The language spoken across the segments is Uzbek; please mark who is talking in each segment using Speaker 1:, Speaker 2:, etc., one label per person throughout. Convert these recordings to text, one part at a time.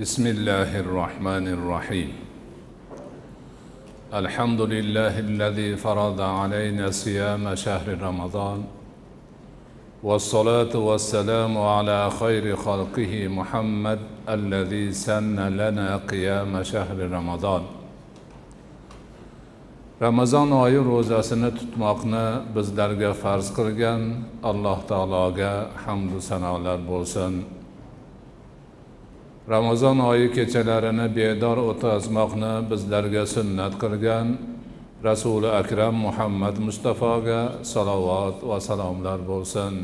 Speaker 1: بسم الله الرحمن الرحيم. الحمد لله الذي فرض علينا صيام شهر رمضان والصلاة والسلام على خير خلقه محمد الذي سن لنا قيام شهر رمضان. ramazon oyi ro'zasini tutmoqni bizlarga farz qilgan alloh taologa hamdu sanolar bo'lsin. ramazon oyi kechalarini bedor o'tkazmoqni bizlarga sunnat qilgan rasuli akram muhammad mustafoga salovat va salomlar bo'lsin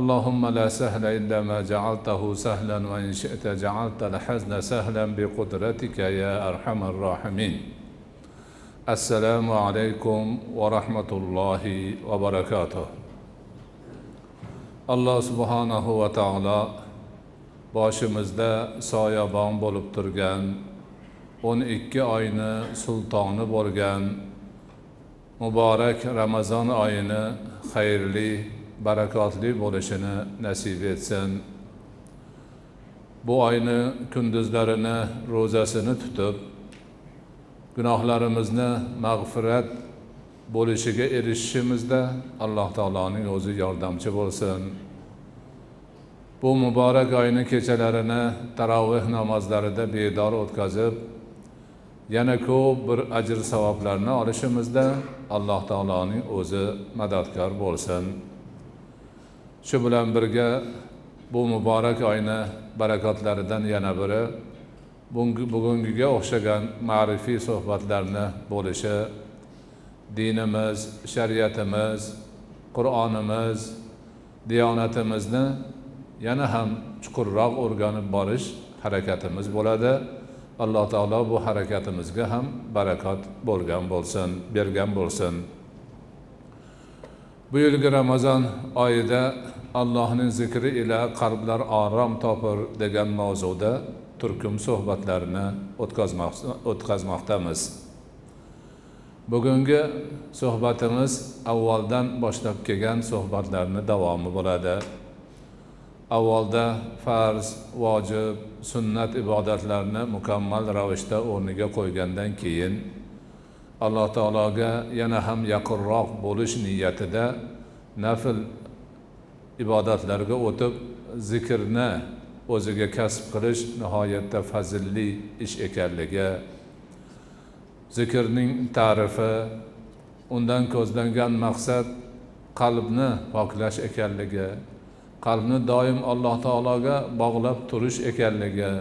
Speaker 1: اللهم لا سهل إلا ما جعلته سهلا وإن شئت جعلت الحزن سهلا بقدرتك يا أرحم الراحمين السلام عليكم ورحمة الله وبركاته الله سبحانه وتعالى boshimizda soyabon bo'lib turgan o'n ikki oyni sultoni bo'lgan muborak ramazon oyini xayrli barakotli bo'lishini nasib etsin. Bu oyni kunduzlarini ro'zasini tutib gunohlarimizni mag'firat bo'lishiga erishishimizda alloh taoloning o'zi yordamchi bo'lsin. Bu muborak oyni kechalarini taroveh namozlarida bedor o'tkazib yana ko'p bir ajr savoblarni olishimizda alloh taoloning o'zi madadkor bo'lsin. Shu bilan birga bu muborak oyni barakotlaridan yana biri bugungiga o'xshagan ma'rifiy suhbatlarni bo'lishi. Dinimiz shariatimiz qur'onimiz diyonatimizni yana ham chuqurroq o'rganib borish harakatimiz bo'ladi. Alloh taolo bu harakatimizga ham barakot bo'lgan bo'lsin bergan bo'lsin. Bu yilgi ramazon oyida allohning zikri ila qalblar orom topur degan mavzuda turkum suhbatlarini o'tkazmoqdamiz. Bugungi suhbatimiz avvaldan boshlab kelgan suhbatlarni davomi bo'ladi. Avvalda farz vojib sunnat ibodatlarni mukammal ravishda o'rniga qo'ygandan keyin alloh taologa yana ham yaqinroq bo'lish niyatida nafl ibodatlarga o'tib zikrni o'ziga kasb qilish nihoyatda fazilli ish ekanligi zikrning ta'rifi undan ko'zlangan maqsad qalbni poklash ekanligi qalbni doim alloh taologa bog'lab turish ekanligi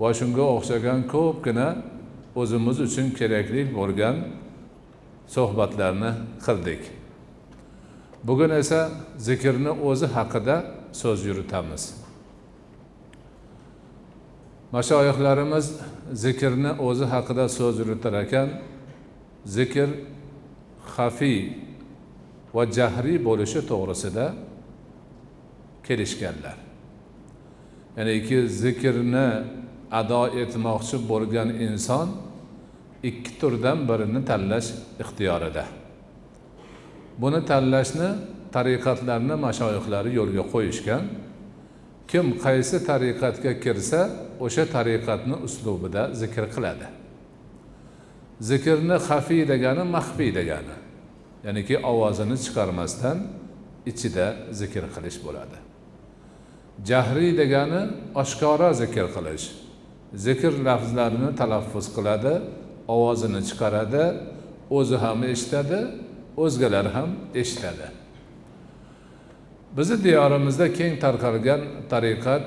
Speaker 1: va shunga o'xshagan ko'pgina o'zimiz uchun kerakli bo'lgan suhbatlarni qildik. Bugun esa zikrni o'zi haqida so'z yuritamiz. Mashoyihlarimiz zikrni o'zi haqida so'z yuritar ekan zikr xafiy va jahriy bo'lishi to'g'risida kelishganlar. Ya'niki zikrni ado etmoqchi bo'lgan inson ikki turdan birini tanlash ixtiyorida. Buni tanlashni tariqatlarni mashoyihlari yo'lga qo'yishgan. Kim qaysi tariqatga kirsa o'sha tariqatni uslubida zikr qiladi. Zikrni xafiy degani maxfiy degani ya'niki ovozini chiqarmasdan ichida zikr qilish bo'ladi. Jahriy degani oshkora zikr qilish. Zikr lafzlarini talaffuz qiladi ovozini chiqaradi o'zi ham eshitadi o'zgalar ham eshitadi. Bizni diyorimizda keng tarqalgan tariqat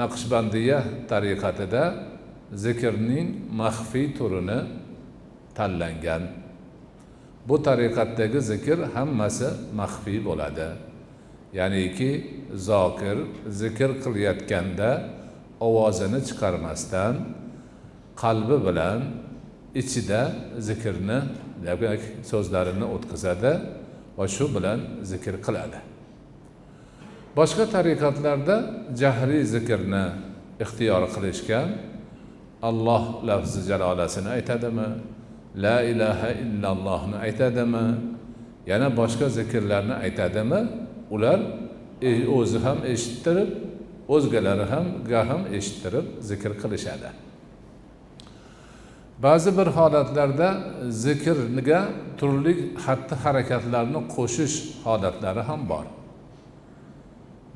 Speaker 1: naqshbandiya tariqatida zikrning maxfiy turini tanlangan. Bu tariqatdagi zikr hammasi maxfiy bo'ladi. Ya'niki zokir zikr qilayotganda ovozini chiqarmasdan qalbi bilan ichida zikrni demak so'zlarini o'tkazadi va shu bilan zikr qiladi. Boshqa tariqatlarda jahriy zikrni ixtiyor qilishgan alloh lafzi jalolasini aytadimi la ilaha illallohni aytadimi yana boshqa zikrlarni aytadimi ular e, o'zi ham eshittirib o'zgalari ham ham eshittirib zikr qilishadi. Ba'zi bir holatlarda zikrga turli xatti harakatlarni qo'shish holatlari ham bor.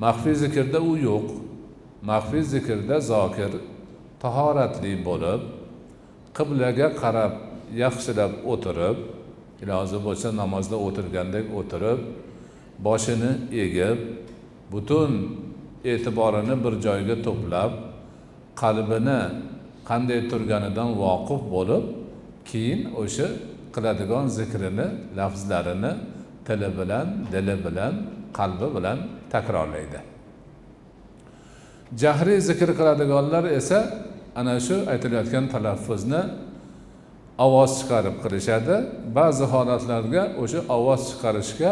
Speaker 1: Maxfiy zikrda u yo'q maxfiy zikrda zokir tahoratli bo'lib qiblaga qarab yaxshilab o'tirib iloji bo'lsa namozda o'tirgandek o'tirib boshini egib butun e'tiborini bir joyga to'plab qalbini qanday turganidan voqif bo'lib keyin o'sha qiladigan zikrini lafzlarini tili bilan dili bilan qalbi bilan takrorlaydi. Jahriy zikr qiladiganlar esa ana shu aytilayotgan talaffuzni ovoz chiqarib qilishadi. Ba'zi holatlarga o'sha ovoz chiqarishga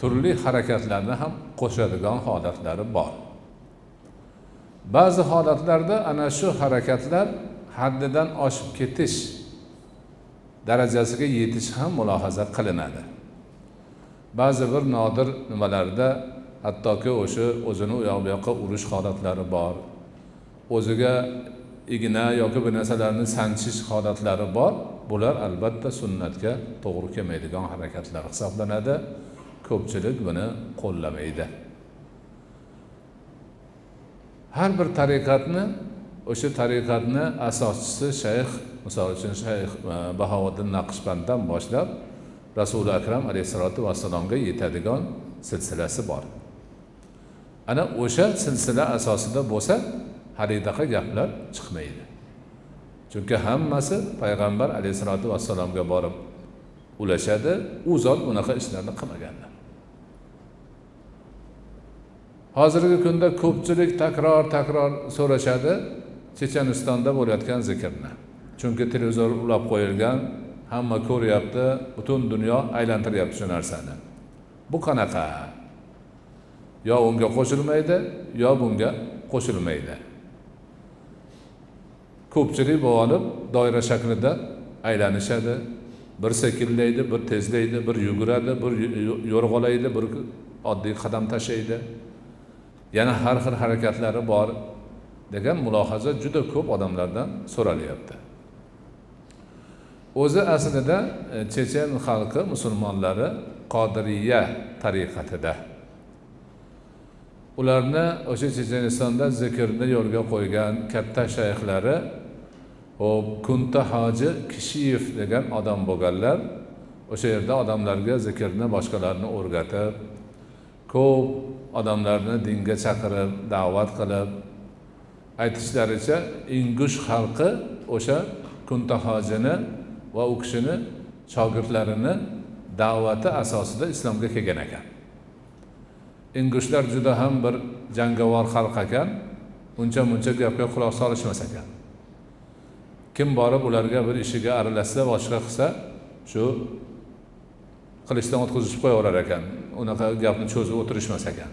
Speaker 1: turli harakatlarni ham qo'shadigan holatlari bor. Ba'zi holatlarda ana shu harakatlar haddidan oshib ketish darajasiga yetish ham mulohaza qilinadi. Ba'zi bir nodir nimalarda hattoki o'sha o'zini u yoq bu yoqqa urish holatlari bor o'ziga igna yoki bir narsalarni sanchish holatlari bor. Bular albatta sunnatga to'g'ri kelmaydigan harakatlar hisoblanadi. Ko'pchilik buni qo'llamaydi. Har bir tariqatni o'sha tariqatni asoschisi shayx misol uchun shayx e, bahovuddin naqshbanddan boshlab rasuli akram alayhissalotu vassalomga yetadigan silsilasi bor. Ana o'sha silsila asosida bo'lsa halidaqa gaplar chiqmaydi. Chunki hammasi payg'ambar alayhissalotu vassalomga borib ulashadi u zot unaqa ishlarni qilmaganlar hozirgi kunda ko'pchilik takror takror so'rashadi chechenistonda bo'layotgan zikrni. Chunki televizor ulab qo'yilgan hamma ko'ryapti butun dunyo aylantiryapti shu narsani. Bu qanaqa? Yo unga qo'shilmaydi yo bunga qo'shilmaydi. Ko'pchilik bo'lib olib doira shaklida aylanishadi. Bir sekinlaydi bir tezlaydi bir yuguradi bir yo'rg'alaydi bir oddiy qadam tashlaydi. Yana har xil harakatlari bor degan mulohaza juda ko'p odamlardan so'ralyapti. O'zi aslida e, chechen xalqi musulmonlari qodiriya tariqatida. Ularni o'sha chechenistonda zikrni yo'lga qo'ygan katta shayxlari hop kunta hoji kishiyev degan odam bo'lganlar o'sha yerda odamlarga zikrni boshqalarni o'rgatib ko'p odamlarni dinga chaqirib da'vat qilib. Aytishlaricha ingush xalqi o'sha kuntahojini va u kishini shogirdlarini da'vati asosida islomga kelgan ekan. Ingushlar juda ham bir jangovar xalq ekan uncha muncha gapga quloq solishmas ekan. Kim borib ularga bir ishiga aralashsa boshqa qilsa shu qilichdan o'tkazishib qo'yaverar ekan unaqa gapni cho'zib o'tirishmas ekan.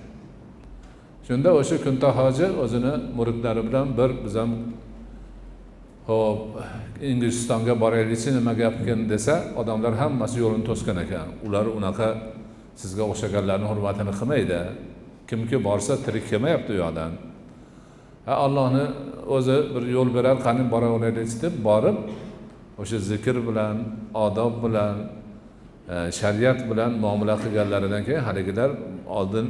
Speaker 1: Shunda o'sha kunta hoji o'zini muridlari bilan bir biz ham ho'p inglistonga boraylikchi nima gapkin? desa odamlar hammasi yo'lini to'sgan ekan. Ular unaqa sizga o'xshaganlarni hurmatini qilmaydi. Kimki borsa tirik kelmayapti u yoqdan. Ha allohni o'zi bir yo'l berar qani boraveraylikchi deb borib o'sha zikr bilan odob bilan e, shariat bilan muomala qilganlaridan keyin haligilar oldin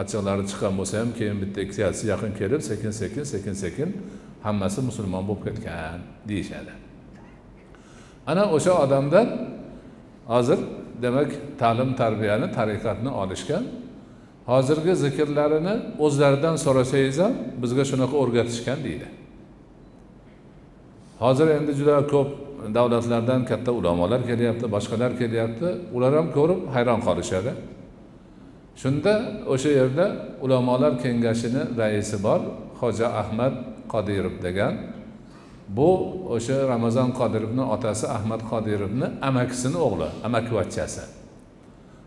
Speaker 1: achchiqlari chiqqan bo'lsa ham keyin bitta ikkitasi yaqin kelib sekin sekin sekin sekin hammasi musulmon bo'lib ketgan deyishadi ana o'sha odamdan hozir demak ta'lim tarbiyani tariqatni olishgan hozirgi zikrlarini o'zlaridan so'rasangiz ham bizga shunaqa o'rgatishgan deydi hozir endi juda ko'p davlatlardan katta ulamolar kelyapti boshqalar kelyapti ular ham ko'rib hayron qolishadi. Shunda o'sha yerda ulamolar kengashini raisi bor xo'ja ahmad qodirov degan. Bu o'sha ramazon qodirovni otasi ahmad qodirovni amakisini o'g'li amakivachchasi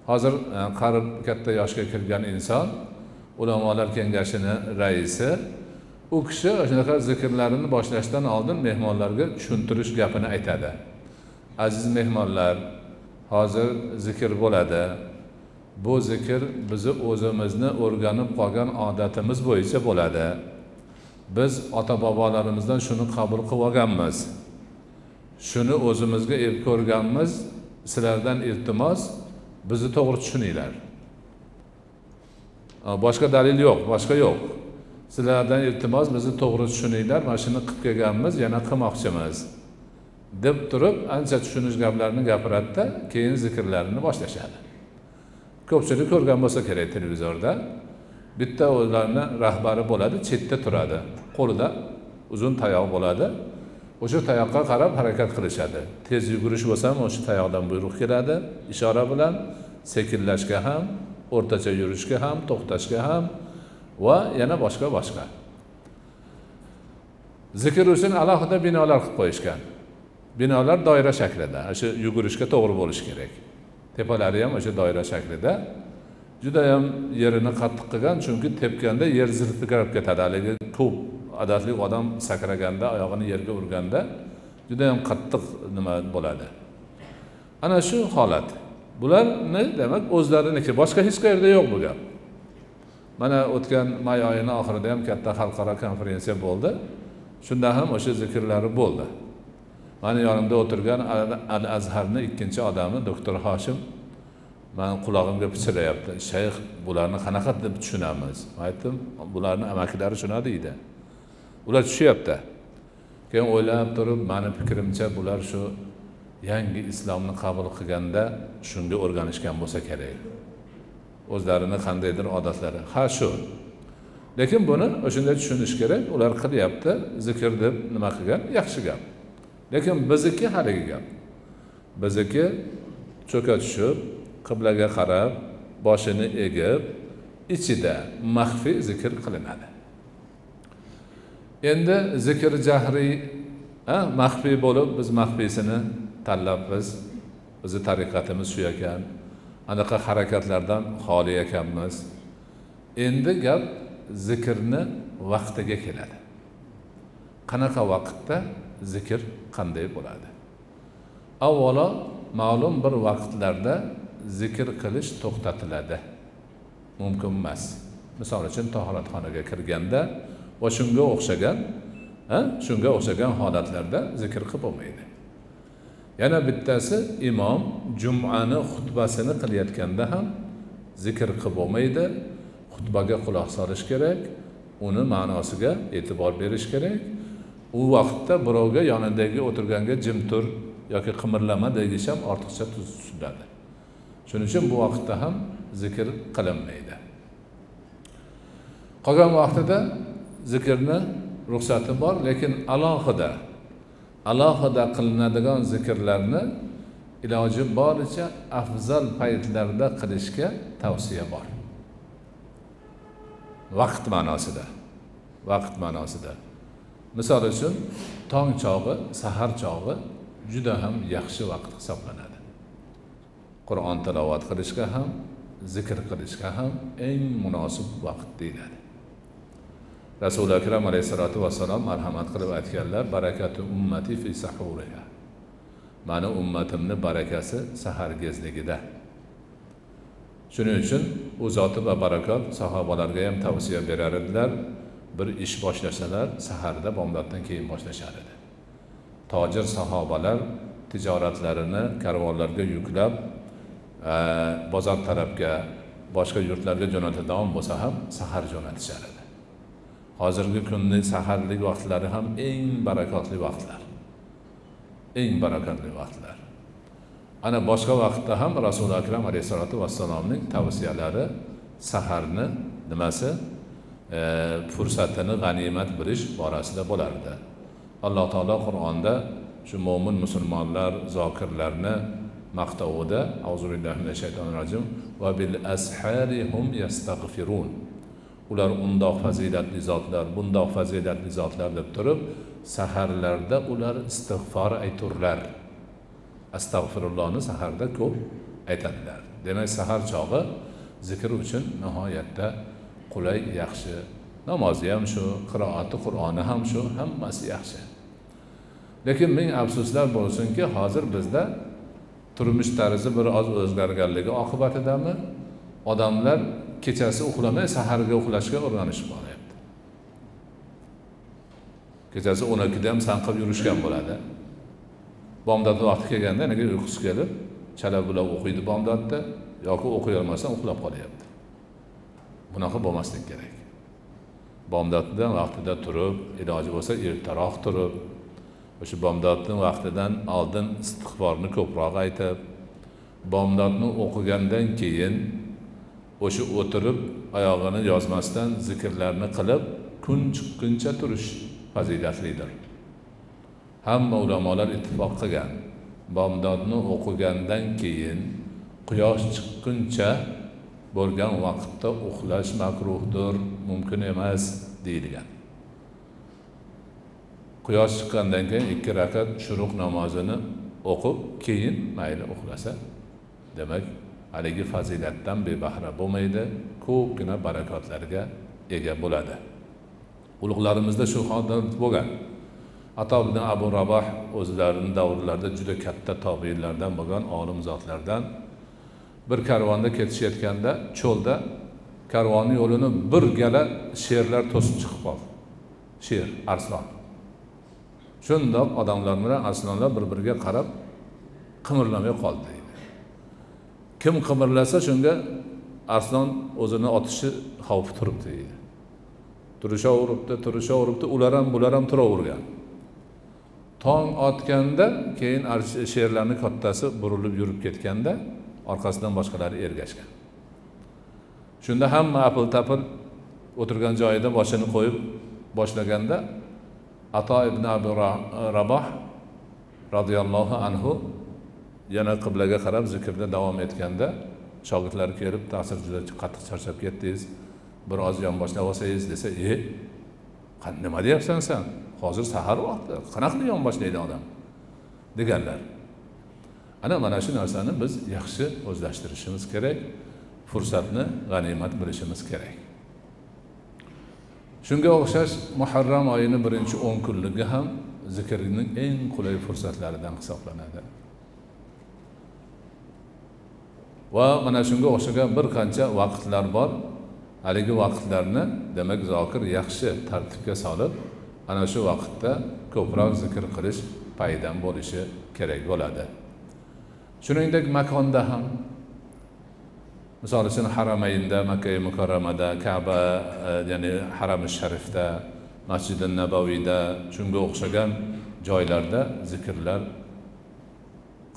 Speaker 1: hozir e, qarib katta yoshga kirgan inson ulamolar kengashini raisi u kishi shunaqa zikrlarini boshlashdan oldin mehmonlarga tushuntirish gapini aytadi. Aziz mehmonlar hozir zikr bo'ladi. Bu zikr bizni o'zimizni o'rganib qolgan odatimiz bo'yicha bo'ladi. Biz ota bobolarimizdan shuni qabul qilib olganmiz. Shuni o'zimizga ep ko'rganmiz sizlardan iltimos bizni to'g'ri tushuninglar. Boshqa dalil yo'q boshqa yo'q. Sizlardan iltimos bizni to'g'ri tushuninglar mana shuni qilib kelganmiz yana qilmoqchimiz. Deb turib ancha tushunish gaplarni gapiradida keyin zikrlarini boshlashadi. Ko'pchilik ko'rgan bo'lsa kerak televizorda. Bitta ularni rahbari bo'ladi chetda turadi. Qo'lida uzun tayoq bo'ladi. O'sha tayoqqa qarab harakat qilishadi. Tez yugurish bo'lsa ham o'sha tayoqdan buyruq keladi ishora bilan sekinlashga ham o'rtacha yurishga ham to'xtashga ham va yana boshqa boshqa. Zikr uchun alohida binolar qilib qo'yishgan. Binolar doira shaklida shu yugurishga to'g'ri bo'lishi kerak. Tepalari ham o'sha doira shaklida. Judayam yerini qattiq qilgan chunki tepganda yer zirtirab ketadi. Haligi ko'p adatli odam sakraganda oyog'ini yerga urganda judayam qattiq nima bo'ladi. Ana shu holat. Bularni demak o'zlariniki boshqa hech qayerda yo'q bu gap. Mana o'tgan may oyini oxirida ham katta xalqaro konferensiya bo'ldi. Shunda ham o'sha zikrlari bo'ldi. Mani yonimda o'tirgan al azharni ikkinchi odami doktor hoshim mani qulog'imga pichirlayapti shayx bularni qanaqa deb tushunamiz? Man aytdim bularni amakilari tushunadi deydi. Ular tushyapti. Keyin o'ylab turib mani fikrimcha bular shu yangi islomni qabul qilganda shunga o'rganishgan bo'lsa kerak. O'zlarini qandaydir odatlari. Ha shu. Lekin buni o'shanday tushunish kerak. Ular qilyapti zikr deb nima qilgan? Yaxshi gap. Lekin bizniki haligi gap. Bizniki cho'ka tushib qiblaga qarab boshini egib ichida maxfiy zikr qilinadi. Endi zikr jahriy maxfiy bo'lib biz maxfiysini tanlabmiz bizni tariqatimiz shu ekan anaqa harakatlardan xoli ekanmiz. Endi gap zikrni vaqtiga keladi. Qanaqa vaqtda zikr qanday bo'ladi? Avvalo ma'lum bir vaqtlarda zikr qilish to'xtatiladi. Mumkin emas. Misol uchun tahoratxonaga kirganda va shunga o'xshagan shunga o'xshagan holatlarda zikr qilib bo'lmaydi. Yana bittasi imom jumani xutbasini qilayotganda ham zikr qilib bo'lmaydi. Xutbaga quloq solish kerak uni ma'nosiga e'tibor berish kerak. U vaqtda birovga yonidagi o'tirganga jim tur yoki qimirlama degish ham ortiqcha tutiladi shuning uchun bu vaqtda ham zikr qilinmaydi. Qolgan vaqtida zikrni ruxsati bor lekin alohida alohida qilinadigan zikrlarni iloji boricha afzal paytlarda qilishga tavsiya bor. Vaqt ma'nosida vaqt ma'nosida. Misol uchun tong chog'i sahar chog'i juda ham yaxshi vaqt hisoblanadi. Qur'on tilovat qilishga ham zikr qilishga ham eng munosib vaqt deyiladi. Rasuli akram alayhissalotu vassalom marhamat qilib aytganlar barakatu ummati fi sahuriha. Mani ummatimni barakasi sahargezligida shuning uchun u zoti va barakot sahobalarga ham tavsiya berar edilar. Bir ish boshlasalar saharda bomdoddan keyin boshlashar edi. Tojir sahobalar tijoratlarini karvonlarga yuklab e, bozor tarafga boshqa yurtlarga jo'natadigan bo'lsa ham sahar jo'natishar edi. Hozirgi kunni saharlik vaqtlari ham eng barakotli vaqtlar. Eng barakotli vaqtlar. Ana boshqa vaqtda ham rasuli akram alayhissalotu vassalomning tavsiyalari saharni nimasi? Fursatini g'animat bilish borasida bo'lardi. Alloh taolo qur'onda shu mo'min musulmonlar zokirlarni maqtovida shaytonir va bil ashari hum yastag'firun ular undoq fazilatli zotlar bundoq fazilatli zotlar deb turib saharlarda ular istig'for ayturlar. Astag'firullohni saharda ko'p aytadilar. Demak sahar chog'i zikr uchun nihoyatda qulay yaxshi. Namozi ham shu qiroati qur'oni ham shu hammasi yaxshi. Lekin ming afsuslar bo'lsinki hozir bizda turmush tarzi bir oz o'zgarganligi oqibatidami? Odamlar kechasi uxlamay saharga uxlashga o'rganishib qolyapti kechasi o'n ikkida ham sanqib yurishgan bo'ladi. Bomdod vaqti kelganda nega uyqusi kelib chala bula o'qiydi bomdodda yoki o'qiy olmasdan uxlab qolyapti. Bunaqa bo'lmaslik kerak. Bomdodda vaqtida turib iloji bo'lsa ertaroq turib o'sha bomdodni vaqtidan oldin istig'forni ko'proq aytib bomdodni o'qigandan keyin o'sha o'tirib oyog'ini yozmasdan zikrlarni qilib kun chiqquncha turish fazilatlidir. Hamma ulamolar ittifoq qilgan. Bomdodni o'qigandan keyin quyosh chiqquncha bo'lgan vaqtda uxlash makruhdir mumkin emas deyilgan quyosh chiqqandan keyin ikki rakat shuruq namozini o'qib keyin mayli uxlasa. Demak haligi fazilatdan bebahra bo'lmaydi ko'pgina barakotlarga ega bo'ladi. Ulug'larimizda shu holat bo'lgan. Ato ibn abu raboh o'zlarini davrlarida juda katta tobiinlardan bo'lgan olim zotlardan bir karvonda ketishayotganda cho'lda karvonni yo'lini bir gala sherlar to'sib chiqib qoldi. Sher arslon. Shundoq odamlar bilan arslonlar bir biriga qarab qimirlamay qoldi deydi. Kim qimirlasa shunga arslon o'zini otishi xavfi turibdi deydi. Turishaveribdi turishaveribdi ular ham bular ham turavergan. Tong otganda keyin sherlarni kattasi burilib yurib ketganda orqasidan boshqalari ergashgan. Shunda hamma apil tapil o'tirgan joyida boshini qo'yib boshlaganda ato ibn abi raboh roziyallohu anhu yana qiblaga qarab zikrda davom etganda shogirdlari kelib ta'sir juda qattiq charchab ketdingiz biroz yonboshlab olsangiz desa e nima deyapsan san hozir sahar vaqti qanaqa yonboshlaydi odam? deganlar. Ana mana shu narsani biz yaxshi o'zlashtirishimiz kerak fursatni g'animat bilishimiz kerak. Shunga o'xshash muharram oyini birinchi o'n kunligi ham zikrning eng qulay fursatlaridan hisoblanadi. Va mana shunga o'xshagan bir qancha vaqtlar bor. Haligi vaqtlarni demak zokir yaxshi tartibga solib ana shu vaqtda ko'proq zikr qilish paydan bo'lishi kerak bo'ladi. Shuningdek makonda ham. Misol uchun haramaynda makka mukarramada kaba e, ya'ni harami sharifda masjidi nabaviyda shunga o'xshagan joylarda zikrlar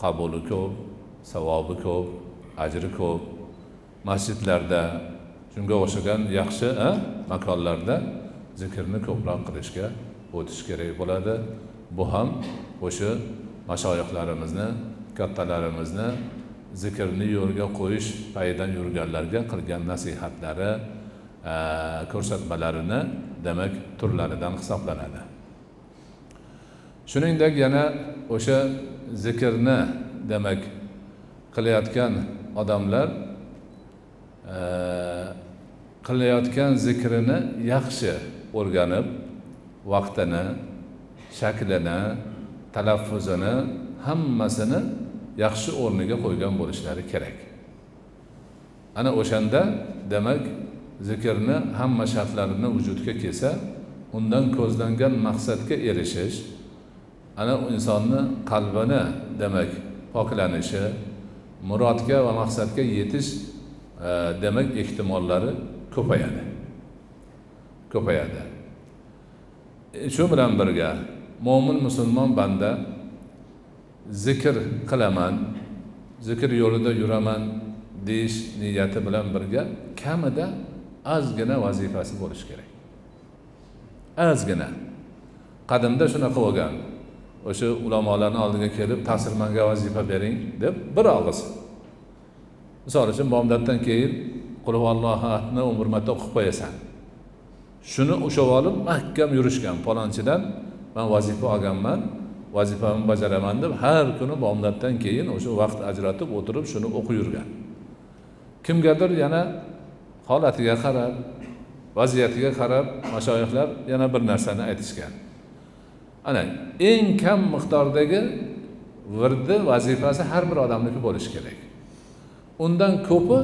Speaker 1: qabuli ko'p savobi ko'p ajri ko'p. Masjidlarda shunga o'xshagan yaxshi e, makonlarda zikrni ko'proq qilishga o'tish kerak bo'ladi. Bu ham o'sha mashoyihlarimizni kattalarimizni zikrni yo'lga qo'yish payidan yurganlarga qilgan nasihatlari e, ko'rsatmalarini demak turlaridan hisoblanadi. Shuningdek yana o'sha zikrni demak qilayotgan odamlar e, qilayotgan zikrini yaxshi o'rganib vaqtini shaklini talaffuzini hammasini yaxshi o'rniga qo'ygan bo'lishlari kerak. Ana o'shanda demak zikrni hamma shartlarini vujudga kelsa undan ko'zlangan maqsadga erishish ana insonni qalbini demak poklanishi murodga va maqsadga yetish e, demak ehtimollari ko'payadi. Ko'payadi. E, shu bilan birga mo'min musulmon banda zikr qilaman zikr yo'lida yuraman deyish niyati bilan birga kamida ozgina vazifasi bo'lishi kerak. Ozgina. Qadimda shunaqa bo'lgan. O'sha ulamolarni oldiga kelib tasirmanga vazifa bering deb bir og'iz. Misol uchun bomdoddan keyin qul o'n bir marta o'qib qo'yasan. Shuni ushlab olib mahkam yurishgan palonchidan man vazifa olganman. Vazifamni bajaraman deb har kuni bomdoddan keyin o'sha vaqt ajratib o'tirib shuni o'qib yurgan kimgadir yana holatiga qarab vaziyatiga qarab mashoyihlar yana bir narsani aytishgan. Ana eng kam miqdordagi virdi vazifasi har bir odamniki bo'lishi kerak. Undan ko'pi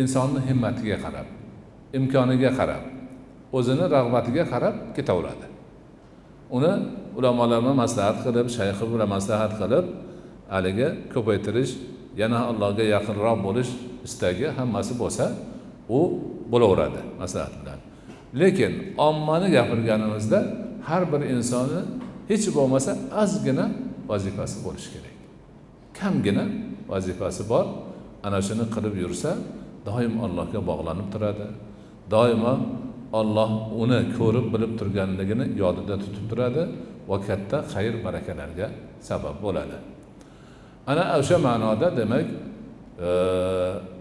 Speaker 1: insonni himmatiga qarab imkoniga qarab o'zini rag'batiga qarab ketaveradi. Uni ulamolarni maslahat qilib shayxi bilan maslahat qilib haligi ko'paytirish yana allohga yaqinroq bo'lish istagi hammasi bo'lsa u bo'laveradi maslahat bilan. Lekin ommani gapirganimizda har bir insonni hech bo'lmasa ozgina vazifasi bo'lishi kerak. Kamgina vazifasi bor. Ana shuni qilib yursa doim allohga bog'lanib turadi. Doimo olloh uni ko'rib bilib turganligini yodida tutib turadi. Va katta xayr barakalarga sabab bo'ladi. Ana o'sha ma'noda demak e,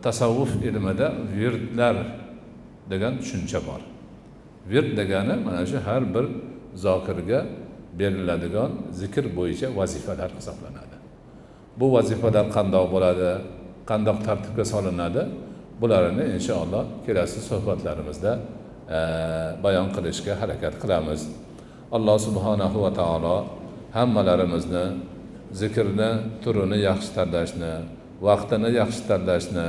Speaker 1: tasavvuf ilmida virdlar degan tushuncha bor. Virt degani mana shu har bir zokirga beriladigan zikr bo'yicha vazifalar hisoblanadi. Bu vazifalar qandoq bo'ladi qandoq tartibga solinadi bularni inshaalloh kelasi suhbatlarimizda e, bayon qilishga harakat qilamiz. Alloh subhanahu va taolo hammalarimizni zikrni turini yaxshi tanlashni vaqtini yaxshi tanlashni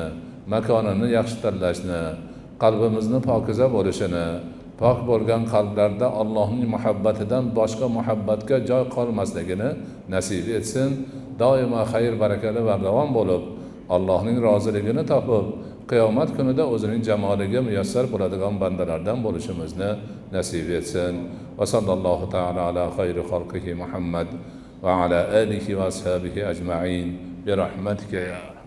Speaker 1: makonini yaxshi tanlashni qalbimizni pokiza bo'lishini pok bo'lgan qalblarda allohning muhabbatidan boshqa muhabbatga joy qolmasligini nasib etsin. Doimo xayr barakali va bardavom bo'lib allohning roziligini topib qiyomat kunida o'zining jamoliga muyassar bo'ladigan bandalardan bo'lishimizni nasib etsin. Va sallallohu taala ala xayri xalqihi muhammad va ala alihi va ashabihi ajmain. Bi rahmatika ya